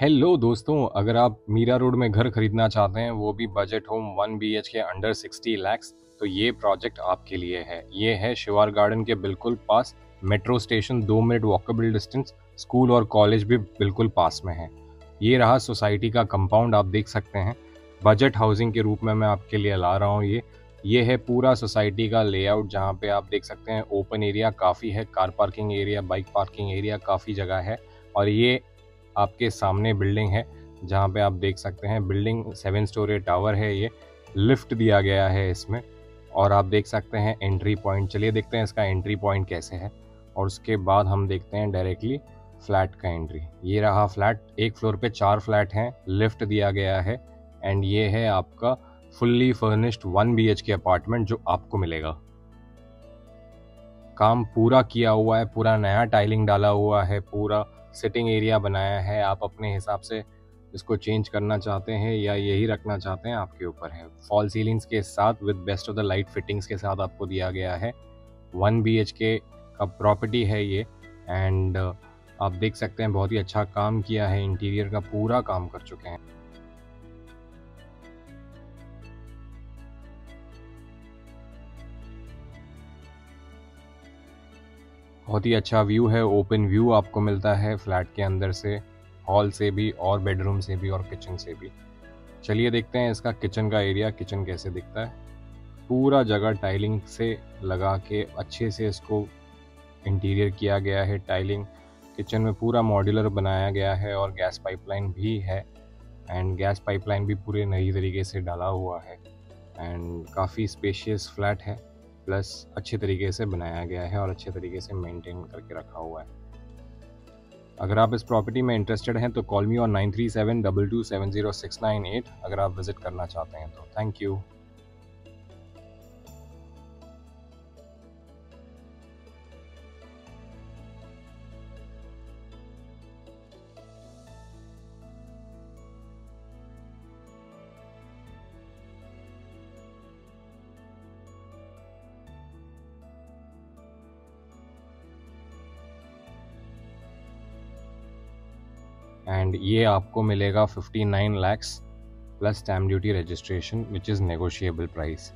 Hello दोस्तों, अगर आप मीरा रोड में घर खरीदना चाहते हैं, वो भी बजट होम वन बीएच के अंडर सिक्सटी लैक्स तो ये प्रोजेक्ट आपके लिए है। ये है शिवार गार्डन के बिल्कुल पास मेट्रो स्टेशन दो मिनट वॉकेबल डिस्टेंस स्कूल और कॉलेज भी बिल्कुल पास में है। ये रहा सोसाइटी का कंपाउंड आप देख सकते हैं। बजट हाउसिंग के रूप में मैं आपके लिए ला रहा हूँ ये। ये है पूरा सोसाइटी का लेआउट जहाँ पे आप देख सकते हैं ओपन एरिया काफ़ी है car parking area bike parking area काफ़ी जगह है। और ये आपके सामने बिल्डिंग है, जहाँ पे आप देख सकते हैं बिल्डिंग सेवन स्टोरी टावर है ये, लिफ्ट दिया गया है इसमें, और आप देख सकते हैं एंट्री पॉइंट, चलिए देखते हैं इसका एंट्री पॉइंट कैसे है, और उसके बाद हम देखते हैं डायरेक्टली फ्लैट का एंट्री। ये रहा फ्लैट, एक फ्लोर पे चार फ्लैट हैं, लिफ्ट दिया गया है, एंड ये है आपका fully furnished one B K apartment जो आपको मिलेगा। काम पूरा किया हुआ है, पूरा नया टाइलिंग डाला हुआ है, पूरा सिटिंग एरिया बनाया है। आप अपने हिसाब से इसको चेंज करना चाहते हैं या यही रखना चाहते हैं, आपके ऊपर है। फॉल सीलिंग्स के साथ with best of the light fittings के साथ आपको दिया गया है। वन बी के प्रॉपर्टी है ये एंड आप देख सकते हैं बहुत ही अच्छा काम किया है। इंटीरियर का पूरा काम कर चुके हैं। बहुत ही अच्छा व्यू है ओपन व्यू आपको मिलता है फ्लैट के अंदर से, हॉल से भी और बेडरूम से भी और किचन से भी। चलिए देखते हैं इसका किचन का एरिया किचन कैसे दिखता है। पूरा जगह टाइलिंग से लगा के अच्छे से इसको इंटीरियर किया गया है टाइलिंग किचन में पूरा मॉड्यूलर बनाया गया है और गैस पाइपलाइन भी है एंड गैस पाइपलाइन भी पूरे नई तरीके से डाला हुआ है एंड काफ़ी स्पेशियस फ्लैट है। प्लस अच्छे तरीके से बनाया गया है और अच्छे तरीके से मेंटेन करके रखा हुआ है। अगर आप इस प्रॉपर्टी में इंटरेस्टेड हैं तो call me on nine three seven double two seven zero six nine eight अगर आप विज़िट करना चाहते हैं तो। थैंक यू एंड ये आपको मिलेगा 59 lakhs plus stamp duty registration which is negotiable price